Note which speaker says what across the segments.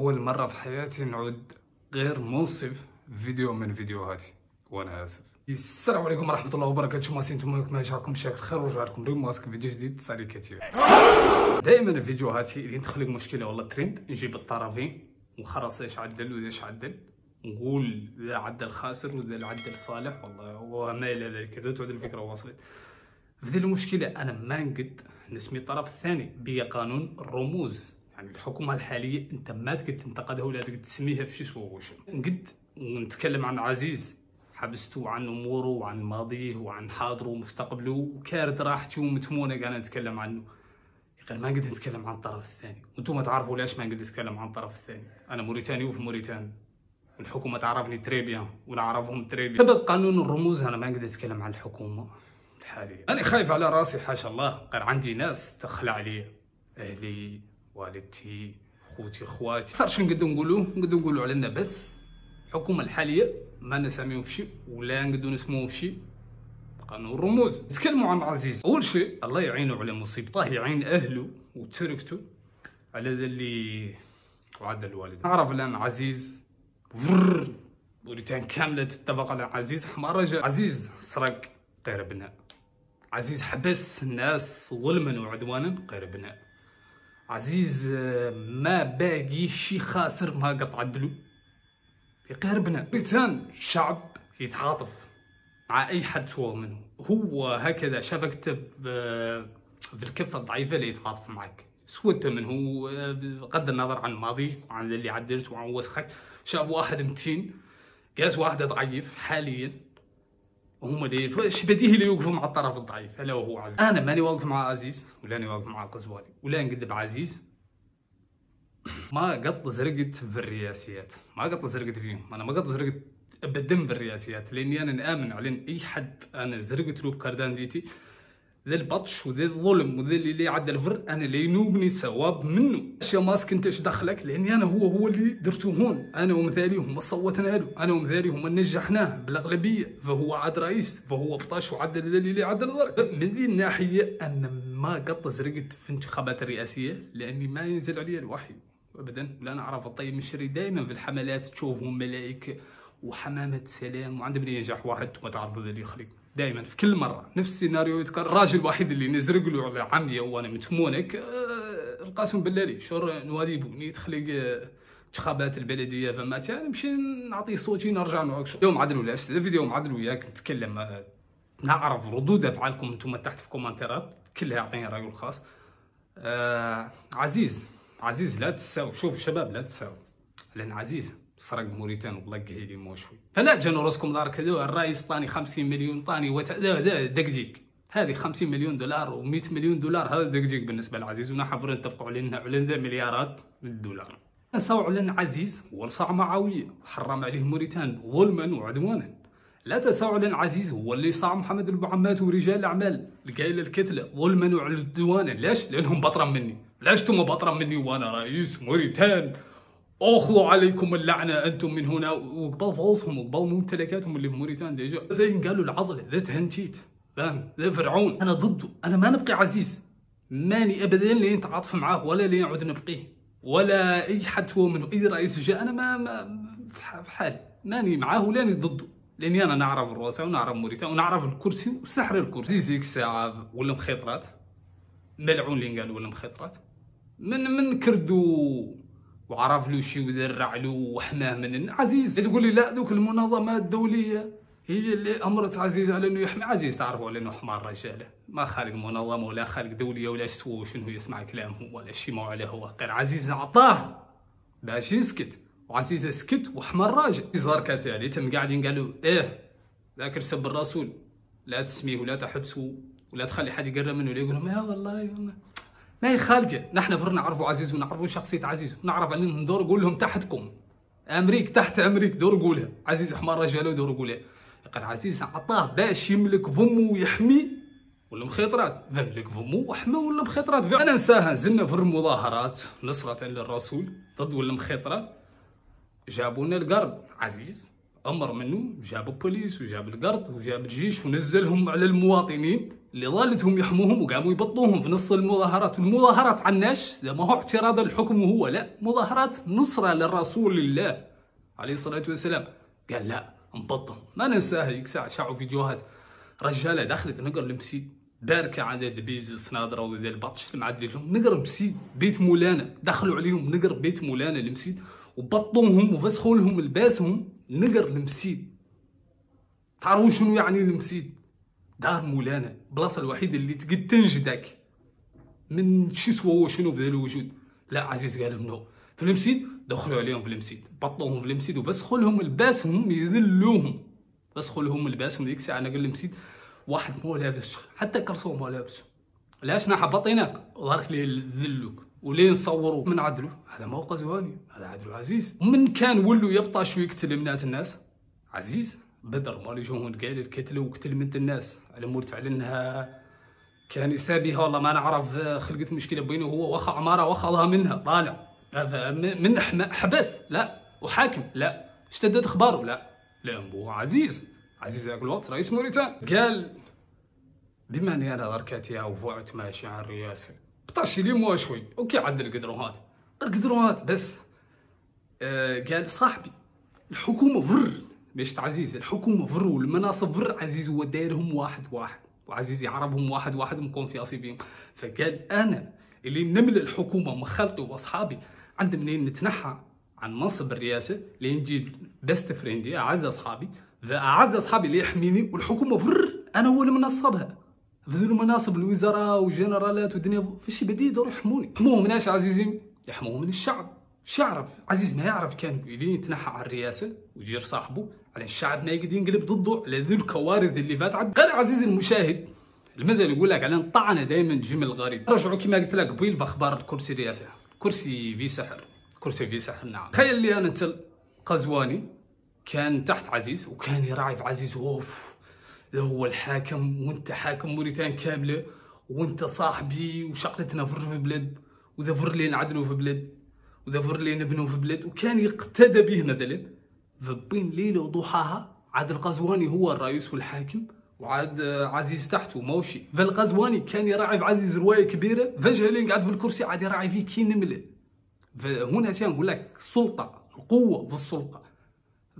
Speaker 1: أول مرة في حياتي نعود غير منصف فيديو من فيديوهاتي وأنا آسف. السلام عليكم ورحمة الله وبركاته. شو ما سنتم ما يجعلكم شاكر خير ورجع لكم ريم ماسك فيديو جديد صار كثير دائما الفيديوهات اللي تخلق مشكلة ولا ترند نجيب الطرفين ونخرص إيش عدل وإيش عدل؟ نقول ذا عدل خاسر وذا عدل صالح والله وما إلى ذلك. كذا تعود الفكرة وصلت. في ذي المشكلة أنا ما نقد نسمي الطرف الثاني بقانون الرموز الحكومة الحالية أنت ما تقد تنتقدها ولا تقد تسميها في شي سوى نقد نتكلم عن عزيز حبستو عن أموره وعن ماضيه وعن حاضره ومستقبله وكارد راحته ومتمونة قاعد نتكلم عنه يقول ما قد نتكلم عن الطرف الثاني. وأنتم تعرفوا ليش ما قد نتكلم عن الطرف الثاني. أنا موريتاني وفي موريتانيا والحكومة تعرفني très bien ونعرفهم très bien سبب قانون الرموز أنا ما قد اتكلم عن الحكومة الحالية. أنا خايف على راسي حاشا الله. قال عندي ناس تخلع علي أهلي. والدتي خوتي اخواتي. صار نقدروا نقولوا نقدروا نقولوا علينا بس الحكومة الحالية ما نسميهم في شيء ولا نقدروا نسموهم في شيء قانون الرموز. نتكلموا عن عزيز. أول شيء الله يعينه على مصيبته. يعين أهله وتركته على ذا اللي وعد الوالد. نعرف الآن عزيز فرر موريتان كاملة تتفق على عزيز. حمار رجل عزيز سرق غير بناء عزيز حبس الناس ظلما وعدوانا غير بناء عزيز ما باقي شي خاسر ما قطع عدلو غير بناء موريتان شعب يتعاطف مع أي حد هو منه. هو هكذا شافك في الكفة الضعيفة اللي يتعاطف معك. سويت من هو بغض النظر عن ماضيك وعن اللي عدلت وعن وسخك. شاف واحد متين قاس واحد ضعيف حاليا. وهم اللي إيش بديهي اللي يوقفوا مع الطرف الضعيف. الا وهو عزيز. أنا ماني واقف مع عزيز ولا أني واقف مع القزواني ولا نقدب عزيز. ما قط زرقت في الرياسيات ما قط زرقت فيهم. أنا ما قط زرقت ابدا بالرياسيات لأني أنا نآمن على أي حد أنا زرقت له بكردان ديتي ذا البطش وذا الظلم وذا اللي لي عدى الفر أنا اللي ينوبني ثواب منه. اش يا ماسك أنت إيش دخلك؟ لأني أنا هو هو اللي درته هون. أنا ومثالي هم صوتنا له. أنا ومثالي هم نجحناه بالأغلبية. فهو عاد رئيس فهو بطش وعدل ذا اللي عدل الضرب من ذي الناحية أنا ما قط زرقت في انتخابات الرئاسية لأني ما ينزل علي الوحي ابدا. لا نعرف الطيب الشري. دائما في الحملات تشوفهم ملائكة وحمامة سلام وعند من ينجح؟ واحد وما تعرفوا ذا اللي يخلق دائما في كل مرة نفس السيناريو يتكرر. الراجل الوحيد اللي نزرق له على عمية وأنا متمونك آه القاسم بالليلي شور نواديبو ني تخلق آه انتخابات البلدية فما نمشي نعطيه صوتي نرجع نعكس اليوم عدل ولا الفيديو معدل وياك. نتكلم آه نعرف ردود أفعالكم أنتم تحت في كومنتات كلها يعطيني رايه الخاص. آه عزيز عزيز لا تساو شوف شباب لا تساو لأن عزيز سرق موريتان والله قهيلي مو شوي فلا جنوا راسكم دار كذا الرئيس طاني 50 مليون طاني وت... دقجيك هذه 50 مليون دولار و100 مليون دولار هذا دقجيك بالنسبة لعزيز. ونحن نتفقوا على مليارات من الدولار نساو على عزيز صاع معاوية. حرم عليه موريتان ظلما وعدوانا. لا تنسوا على عزيز هو اللي صاع محمد البعمات ورجال الأعمال. القايل الكتلة ظلما وعدوانا. ليش؟ لأنهم بطرا مني. ليش أنتم بطرا مني؟ وأنا رئيس موريتان. اخلوا عليكم اللعنة أنتم من هنا. وقبل فلوسهم وقبل ممتلكاتهم اللي في موريتان. déjà ذين قالوا العضله ذا تهنتيت فاهم؟ ذا فرعون. أنا ضده. أنا ما نبقي عزيز. ماني ابدا لين نتعاطف معاه ولا لين نعود نبقيه. ولا أي حد هو منه. أي رئيس جاء أنا ما, ما في حالي. ماني معاه ولا ضده. لأني أنا نعرف الروسا ونعرف موريتان ونعرف الكرسي وسحر الكرسي زيك ساعه ولا مخيطرات. ملعون اللي قالوا ولا مخيطرات. من من كردو وعرف له شي ودرع له وحماه من عزيز تقول لي لا ذوك المنظمات الدولية هي اللي أمرت عزيز على إنه يحمي. عزيز تعرفوا على انه حمار رجاله ما خالق منظمة ولا خالق دولية ولا سوى شنو يسمع كلامه ولا شي ما عليه هو غير عزيز عطاه باش يسكت. وعزيز سكت وحمار راجل زار يعني تم قاعدين قالوا إيه ذاكر سب الرسول. لا تسميه ولا تحبسه ولا تخلي حد يقرب منه. ولا يقول يا والله. هي خالقه. نحن فرنا نعرفوا عزيز ونعرفوا شخصية عزيز. ونعرف أنهم دور نقول لهم تحتكم. أمريك تحت أمريك دور قولها عزيز حمار رجاله دور قولها قال عزيز عطاه باش يملك فمه ويحمي ولا مخيطرات فملك فمه وحمى ولا مخيطرات أنا نساها. نزلنا في المظاهرات. نصرة للرسول ضد ولا مخيطرات جابوا لنا عزيز أمر منه جاب البوليس وجاب القرد وجاب الجيش ونزلهم على المواطنين. اللي ظلتهم يحموهم وقاموا يبطوهم في نص المظاهرات. والمظاهرات عناش ما هو اعتراض الحكم هو لا. مظاهرات نصرة للرسول الله عليه الصلاة والسلام. قال لا نبطهم ما ننساه هيك ساعة شاعوا فيديوهات رجالة دخلت نقر المسيد باركة عدد بيز صنادرة وذا البطش المعدل لهم. نقر مسيد بيت مولانا. دخلوا عليهم نقر بيت مولانا المسيد وبطوهم وفسخوا لهم لباسهم. نقر المسيد تعرفون شنو يعني المسيد دار مولانا البلاصه الوحيدة اللي تقد تنجدك من شو سوا شنو في الوجود؟ لا عزيز قال لهم نو في المسيد دخلوا عليهم في المسيد بطوهم في المسيد وفسخوا لهم لباسهم يذلوهم. فسخوا لهم لباسهم ديك الساعة أنا قال المسيد واحد مو لابس حتى كرسو مو لابسه لاش نحن بطيناك. ظهرك لي ذلوك ولين صوروا من عدلو؟ هذا ما هو قزواني هذا عدلو عزيز. من كان ولو يبطى شو يقتل منات الناس؟ عزيز. بدر مالي جون قال الكتل وقتل من الناس. على مور تعلنها كان يسابيها والله ما نعرف خلقت مشكلة بينه هو وأخا عمارة واخذها منها. طالع. من حبس. لا. وحاكم. لا. اشتدت أخباره. لا. لا أبو عزيز. عزيز ذاك الوقت رئيس موريتان قال بما أني أنا غركاتي وفعت ماشي على الرئاسه بطاشي لي مو شوي. أوكي عند القدروهات القدروهات بس آه قال صاحبي الحكومة فر باش عزيز الحكومة فر والمناصب فر عزيز هو دايرهم واحد واحد وعزيز يعربهم واحد واحد مكون في اصيبهم فقال أنا اللي نمل الحكومة مخلطي وأصحابي عند منين نتنحى عن منصب الرئاسة لنجيب بيست فريندي أعز أصحابي؟ أعز أصحابي اللي يحميني والحكومة فر أنا هو اللي منصبها. ذو مناصب الوزراء وجنرالات والدنيا فاش بدي يحموني. يحموهم من إيش عزيزي يحموهم من الشعب. شو يعرف عزيز ما يعرف كان يلين يتنحى على الرئاسه ويجير صاحبه. على الشعب ما يقدر ينقلب ضده على ذو الكوارث اللي فات. عاد قال عزيزي المشاهد المثل يقول لك على طعن دائما جمل غريب رجعوا كما قلت لك قبيل بأخبار الكرسي الرئاسه كرسي في سحر. كرسي في سحر نعم. تخيل لي أنا انت قزواني كان تحت عزيز وكان يراعي في عزيز. أوف هو الحاكم وأنت حاكم موريتان كاملة وأنت صاحبي وشقلتنا فر في بلاد وذا لي نعدلوا في بلاد وذا لي نبنوا في بلاد وكان يقتدى به مثلا. فبين ليلة وضحاها. عاد القزواني هو الرئيس والحاكم وعاد عزيز تحته موشي. فالقزواني كان يراعي عزيز رواية كبيرة. فجأة لين قعد في الكرسي عاد يراعي فيه كي نملة. فهنا نقول لك السلطة القوة في السلطة.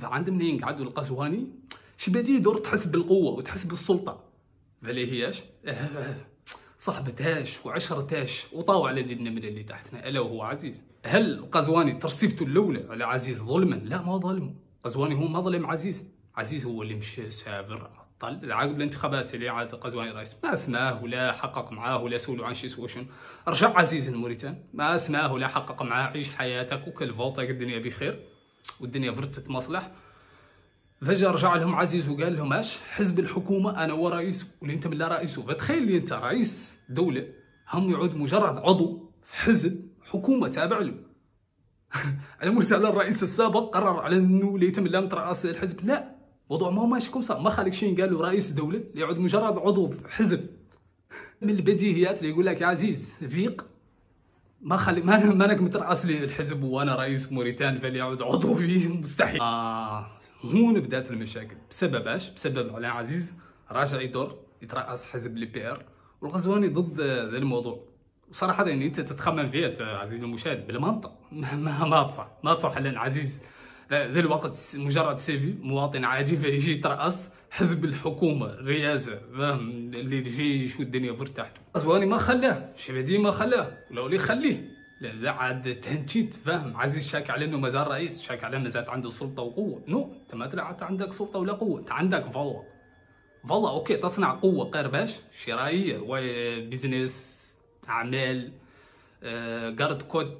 Speaker 1: فعند منين قعدوا القزواني؟ شبدي دور تحس بالقوة وتحس بالسلطة. فلي هياش؟ صحبتاش وعشرتاش وطاوع على دي النملة اللي تحتنا ألا وهو عزيز. هل قزواني ترتيبته الاولى على عزيز ظلما؟ لا ما ظلم. قزواني هو ما ظلم عزيز. عزيز هو اللي مشى سافر عطل عقب الانتخابات اللي عاد قزواني رئيس. ما سماه ولا حقق معاه ولا سولوا عن شي سوشن رجع عزيز الموريتان. ما سماه ولا حقق معاه عيش حياتك وكل فوطك الدنيا بخير والدنيا فرتت مصلح فجا رجع لهم عزيز وقال لهم أش حزب الحكومة أنا هو رئيس واللي أنت من لا رئيسه فتخيل لي أنت رئيس دولة هم يعود مجرد عضو في حزب. حكومة تابع له. على على الرئيس السابق قرر على إنه ليتم لا رئاسه الحزب. لا موضوع ما ماشي كومسا ما خالك شيء قال له رئيس دولة يعود مجرد عضو في حزب. من البديهيات اللي يقول لك يا عزيز فيق ما خلي ما ما انك مترأس لي الحزب وأنا رئيس موريتان فليعود عضو فيه مستحيل. آه هون بدات المشاكل. بسبب إيش؟ بسبب علاء عزيز راجع يدور يترأس حزب البي آر. والغزواني ضد ذا الموضوع. وصراحة يعني أنت تتخمم فيها عزيزي المشاهد بالمنطق. ما ما, ما تصح ما تصح لأن عزيز ذا الوقت مجرد civil مواطن عادي فيجي يترأس حزب الحكومة الرئاسة فاهم؟ اللي يجي يشوف الدنيا فر تحته غزواني ما خلاه شبدي ما خلاه ولو لي خليه. لا عاد تهنشيت فاهم؟ عزيز شاك على إنه مازال رئيس شاك على إنه زاد عنده سلطة وقوة. no أنت ما طلعت عندك سلطة ولا قوة. أنت عندك فالله فالله okay تصنع قوة غير باش شرائيه business اعمال garde corps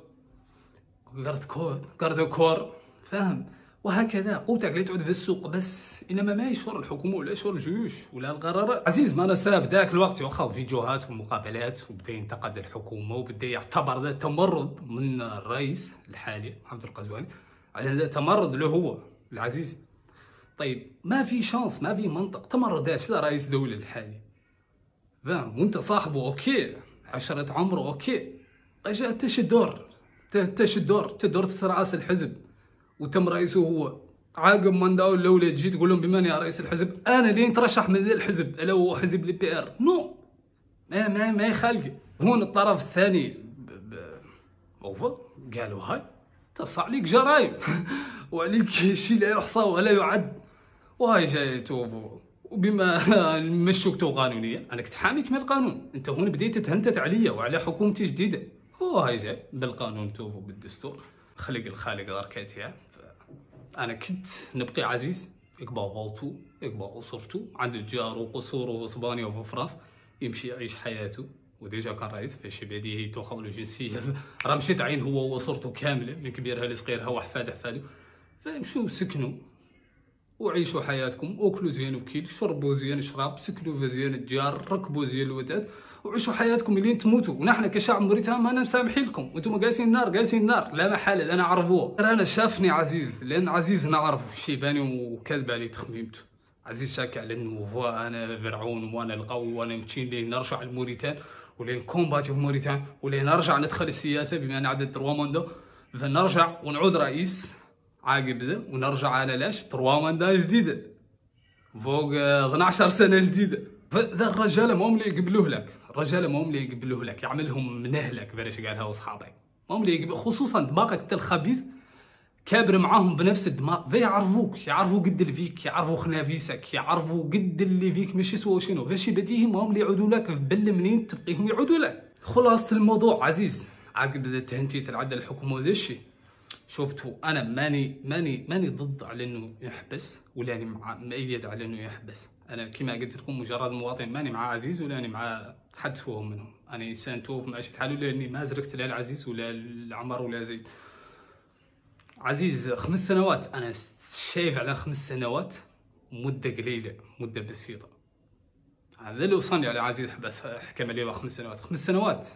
Speaker 1: garde corps garde corps فاهم؟ وهكذا. قوتك لا تعود في السوق بس إنما ما يشور الحكومة ولا يشور الجيوش ولا القرارات عزيز ما نسى ذاك الوقت ياخذ فيديوهات ومقابلات وبدأ ينتقد الحكومة وبدأ يعتبر ذا تمرد من الرئيس الحالي محمد القزواني على هذا تمرد له هو العزيز. طيب ما في sens ما في منطق. تمرد إيش؟ رئيس دولة الحالي. فاهم؟ وأنت صاحبه okay. عشرة عمره أوكي. اجا تشدور تشدور تدور ترأس الحزب. وتم رئيسه هو. عاقب mandat و الاولى تجي تقول لهم بما اني رئيس الحزب؟ أنا لين ترشح من الحزب ألا هو حزب البي ار no. ما ما ما يخالق هون الطرف الثاني. أوفر. قالوا هاي. تص عليك جرائم وعليك شيء لا يحصى ولا يعد. وهاي جاي توفو. وبما مشوك تو قانونية؟ أنا كنت حاميك من القانون. أنت هون بديت تهنتت عليا وعلى حكومتي جديدة. هو هاي جاي. بالقانون توفو بالدستور. خلق الخالق غركاتها أنا كنت نبقي عزيز. يقبا فولتو يقبا اسرتو عنده جار وقصور واسبانيا وفي فرنسا يمشي يعيش حياته. وديجا كان رئيس في الشبابيه هي تقبل الجنسيه راه مشيت عين هو واسرته كاملة. من كبيرها لصغيرها وحفاد احفاده فمشوا سكنوا وعيشوا حياتكم. وكلوا زيان وكيل شربوا زيان شراب سكنوا زيان الجار ركبوا زيان الوداد وعيشوا حياتكم لين تموتوا. ونحن كشعب موريتان ما مسامحين لكم. وأنتم جالسين النار جالسين النار. لا محالة أنا عرفوه أنا شافني عزيز لأن عزيز نعرف الشيباني وكذب علي تخميمته. عزيز شاك على انه أنا فرعون وأنا القوي وأنا متشين لين نرجع لموريتان ولين كومباتي في موريتان ولين نرجع ندخل السياسة بما أن عدد تروا موندو فنرجع ونعود رئيس. عاقب ذا ونرجع على لاش تروا جديدة. فوق 12 سنة جديدة. فذا الرجال ما هم اللي يقبلوه لك. الرجال ما هم اللي يقبلوه لك. يعملهم من اهلك بلاش قالها واصحابك ما هم اللي يقبل خصوصا دماغك الخبيث كابر معاهم بنفس الدماغ. فيعرفوك يعرفوا قد اللي فيك يعرفوا خنافيسك يعرفوا قد اللي فيك ماشي سوا شنو. فاشي بديهي ما هم اللي يعودوا لك. في بل منين تبقيهم يعودوا لك. خلاصة الموضوع عزيز. عقب تهنتي تلعدى الحكم وذا الشيء شفتوا أنا ماني ماني ماني ضد على إنه يحبس ولاني مع مؤيد على إنه يحبس. أنا كما قلت لكم مجرد مواطن ماني مع عزيز ولاني مع حد سواهم منهم. أنا انسان توف ماشي الحال لاني ما زرقت لا العزيز ولا العمر ولا زيد. عزيز خمس سنوات. أنا شايف على خمس سنوات مدة قليلة مدة بسيطة. هذا اللي وصلني على عزيز حبس حكم عليه خمس سنوات. خمس سنوات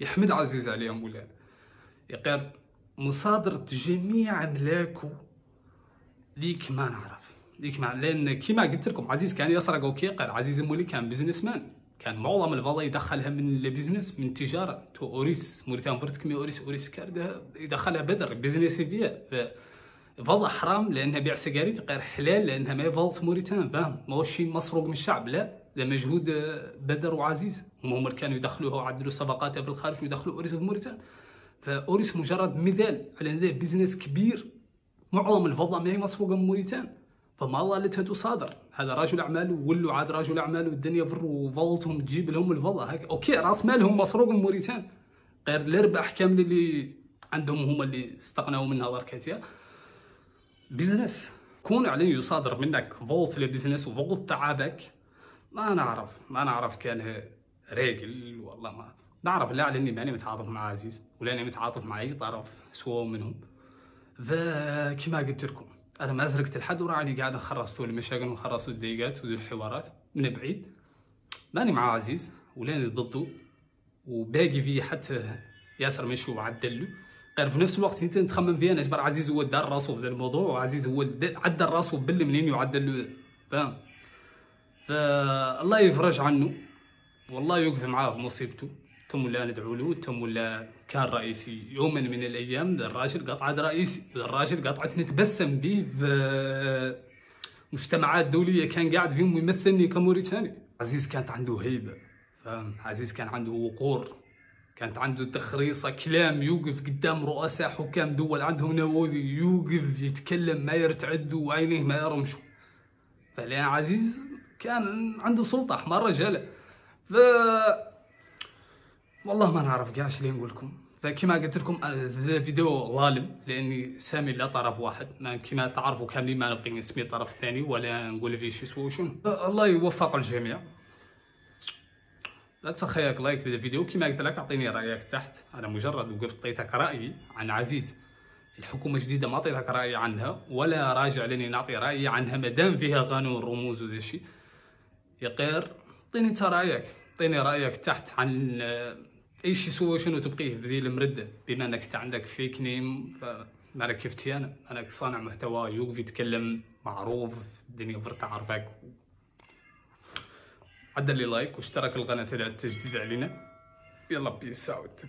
Speaker 1: يحمد عزيز عليهم ولا يقر مصادرة جميع أملاكه ليك ما نعرف. ليك ما لأن كيما قلت لكم عزيز كان يسرق وكيقر عزيز مولي كان بزنس مان كان معظم الفضاء يدخلها من البيزنس من التجاره تو أوريس موريتان فرت كمي أوريس أوريس كارد يدخلها بدر. بيزنس فيها. فضة حرام لأنها بيع cigarette غير حلال لأنها ما فالت موريتان فاهم؟ ماهوش شيء مسروق من الشعب. لا ده مجهود بدر وعزيز. هم كانوا يدخلوها وعدلوا صفقاتها في الخارج ويدخلوا أوريس في موريتان فأوريس مجرد مثال على انه business كبير معظم الفضة ما هي مسروقه من موريتان. فما الله اللي تصادر هذا رجل اعمال وولوا عاد رجل اعمال والدنيا فر وفضلتهم تجيب لهم الفضة. هكا okay رأس مالهم مسروق من موريتان. غير الارباح كامل اللي عندهم هما اللي استغنوا منها بركاتيا بيزنس كون عليه يصادر منك فولت لبزنس وفولت تعبك ما نعرف. ما نعرف كان راجل والله ما نعرف لا على اني ماني متعاطف مع عزيز ولا اني متعاطف مع أي طرف سواء منهم. فكما قلت لكم أنا ما زرقت لحد وراني قاعد خرصت المشاكل وخرصت الضيقات والحوارات من بعيد. ماني مع عزيز ولأني ضده وباقي فيه حتى ياسر مشي وعدل له غير في نفس الوقت أنت تخمم فيها أنا أجبر عزيز هو دار راسه في الموضوع وعزيز هو عدل راسه بل منين يعدل فاهم؟ فالله يفرج عنه والله يوقف معاه في مصيبته تم ولا ندعو له تم ولا كان رئيسي يوما من الأيام ذا الراجل قطعه رئيسي ذا الراجل قطعه نتبسم به مجتمعات دولية كان قاعد فيهم ويمثلني كموريتاني. عزيز كانت عنده هيبة فاهم؟ عزيز كان عنده وقور كانت عنده تخريصة كلام يوقف قدام رؤساء حكام دول عندهم نووذي يوقف يتكلم ما يرتعد وعينيه ما يرمشوا فلان عزيز كان عنده سلطة حمار رجالة. ف والله ما نعرف كاع اللي نقول لكم. فكما قلت لكم هذا فيديو ظالم لأني سامي لا طرف واحد. ما كما تعرفوا كاملين ما نبقي نسمي الطرف الثاني ولا نقول فيه شي سوشن الله يوفق الجميع. لا تنسى like للفيديو كما قلت لك أعطيني رأيك تحت. أنا مجرد وقفت عطيتك رأيي عن عزيز. الحكومة الجديدة ما اعطيتك راي عنها ولا راجع لأني نعطي رأيي عنها ما دام فيها قانون رموز وذا الشيء. يا قير اعطيني انت رأيك. اعطيني رأيك تحت عن اي شيء سوى شنو تبقيه؟ في ذي المردة. بما إنك أنت عندك fake name فما ركبتي أنا. أنا صانع محتوى يوقف يتكلم معروف الدنيا فرت عارفك عدل لي like واشترك القناة تاع التجديد علينا. يلا peace out